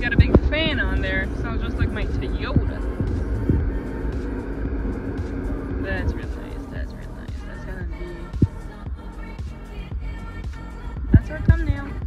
got a big fan on there. Sounds just like my Toyota. That's real nice. That's real nice. That's gonna be. That's our thumbnail.